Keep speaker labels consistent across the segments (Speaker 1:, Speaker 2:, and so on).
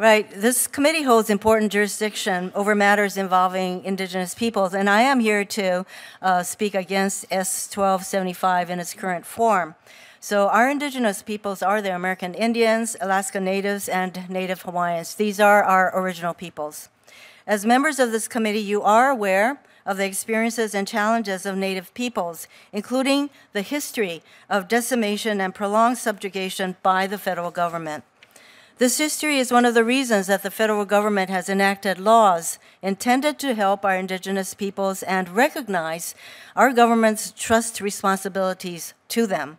Speaker 1: Right. This committee holds important jurisdiction over matters involving indigenous peoples, and I am here to uh, speak against S 1275 in its current form. So, our indigenous peoples are the American Indians, Alaska Natives, and Native Hawaiians. These are our original peoples. As members of this committee, you are aware of the experiences and challenges of Native peoples, including the history of decimation and prolonged subjugation by the federal government. This history is one of the reasons that the federal government has enacted laws intended to help our indigenous peoples and recognize our government's trust responsibilities to them.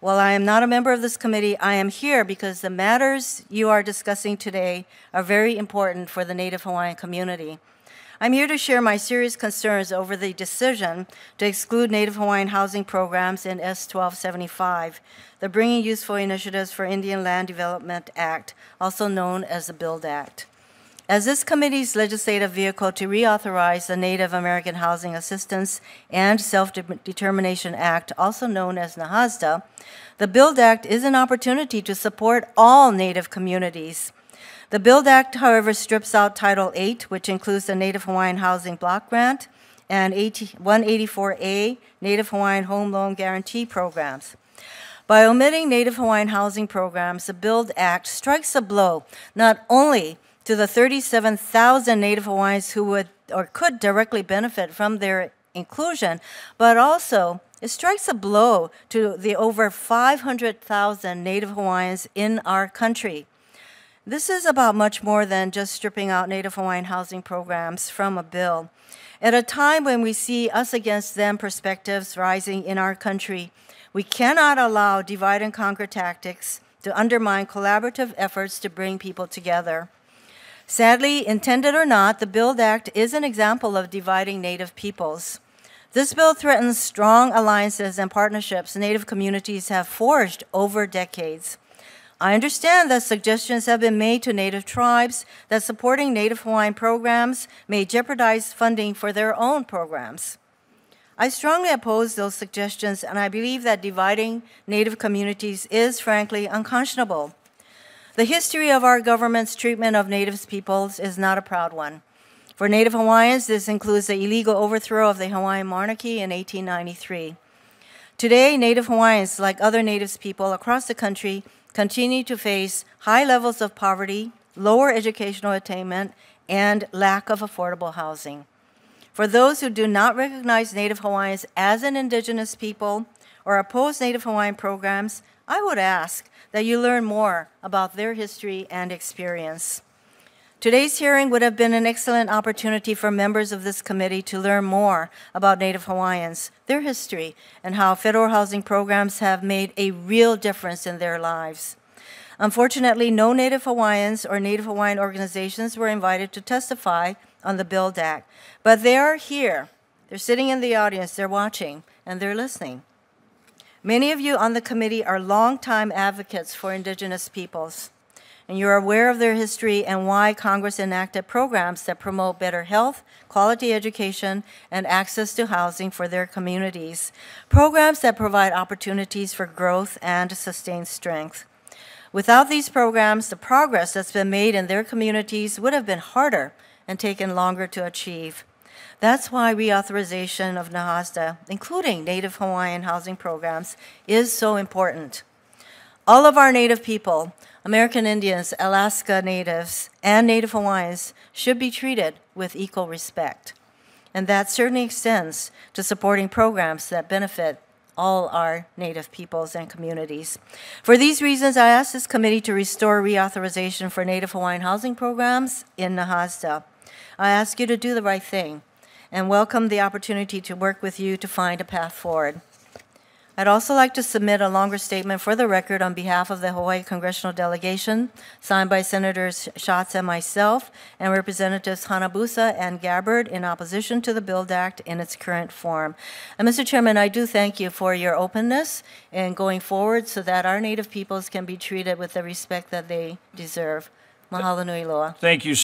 Speaker 1: While I am not a member of this committee, I am here because the matters you are discussing today are very important for the Native Hawaiian community. I'm here to share my serious concerns over the decision to exclude Native Hawaiian housing programs in S 1275, the Bringing Useful Initiatives for Indian Land Development Act, also known as the BUILD Act. As this committee's legislative vehicle to reauthorize the Native American Housing Assistance and Self Determination Act, also known as NAHASDA, the BUILD Act is an opportunity to support all Native communities the BUILD Act, however, strips out Title VIII, which includes the Native Hawaiian Housing Block Grant and 184A Native Hawaiian Home Loan Guarantee Programs. By omitting Native Hawaiian housing programs, the BUILD Act strikes a blow not only to the 37,000 Native Hawaiians who would or could directly benefit from their inclusion, but also it strikes a blow to the over 500,000 Native Hawaiians in our country. This is about much more than just stripping out Native Hawaiian housing programs from a bill. At a time when we see us against them perspectives rising in our country, we cannot allow divide and conquer tactics to undermine collaborative efforts to bring people together. Sadly, intended or not, the BUILD Act is an example of dividing Native peoples. This bill threatens strong alliances and partnerships Native communities have forged over decades. I understand that suggestions have been made to Native tribes that supporting Native Hawaiian programs may jeopardize funding for their own programs. I strongly oppose those suggestions, and I believe that dividing Native communities is frankly unconscionable. The history of our government's treatment of Native peoples is not a proud one. For Native Hawaiians, this includes the illegal overthrow of the Hawaiian monarchy in 1893. Today, Native Hawaiians, like other Native people across the country, continue to face high levels of poverty, lower educational attainment, and lack of affordable housing. For those who do not recognize Native Hawaiians as an indigenous people or oppose Native Hawaiian programs, I would ask that you learn more about their history and experience. Today's hearing would have been an excellent opportunity for members of this committee to learn more about Native Hawaiians, their history, and how federal housing programs have made a real difference in their lives. Unfortunately, no Native Hawaiians or Native Hawaiian organizations were invited to testify on the BUILD Act, but they are here. They're sitting in the audience, they're watching, and they're listening. Many of you on the committee are longtime advocates for Indigenous peoples and you're aware of their history and why Congress enacted programs that promote better health, quality education, and access to housing for their communities. Programs that provide opportunities for growth and sustained strength. Without these programs, the progress that's been made in their communities would have been harder and taken longer to achieve. That's why reauthorization of NAHASDA, including Native Hawaiian housing programs, is so important. All of our Native people American Indians, Alaska Natives, and Native Hawaiians should be treated with equal respect. And that certainly extends to supporting programs that benefit all our Native peoples and communities. For these reasons, I ask this committee to restore reauthorization for Native Hawaiian housing programs in NAHASDA. I ask you to do the right thing and welcome the opportunity to work with you to find a path forward. I'd also like to submit a longer statement for the record on behalf of the Hawaii Congressional Delegation, signed by Senators Schatz and myself, and Representatives Hanabusa and Gabbard in opposition to the BUILD Act in its current form. And Mr. Chairman, I do thank you for your openness in going forward so that our Native peoples can be treated with the respect that they deserve. Mahalo nui loa.
Speaker 2: Thank you